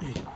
Hey.